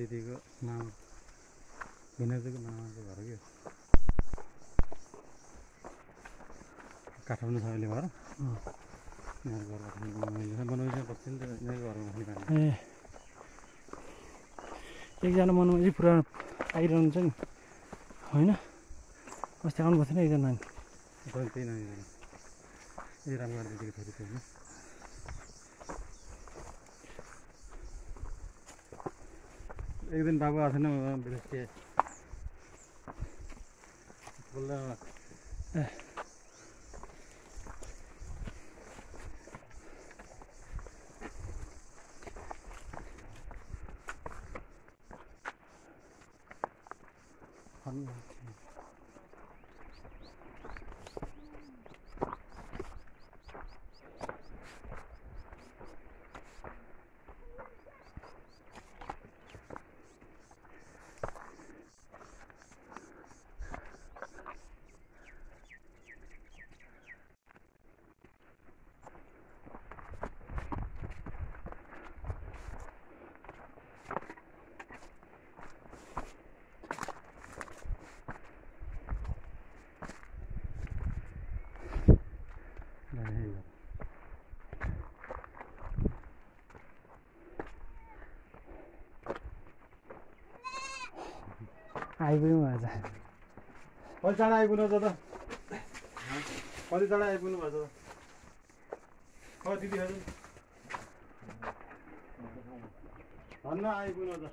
दिदीको मामा भिनाजुको मामाको घर के काठमाडौँ छ अहिले घर नि त घरमा। ए एकजना मनमाझी पुरा आइरहन्छ नि होइन अस्ति आउनु थिएन एकजना नानी त्यही नानी। ए राम्रो दिदीको छोरी थियो होइन একদিন বাবা আছে না বেরোচ্ছে বললাম Thank you. आइपुग्नु भएछ। कति चाँडो आइपुग्नु त। कति चाँडो आइपुग्नु भएछ दिदीहरू धन्न आइपुग्नु त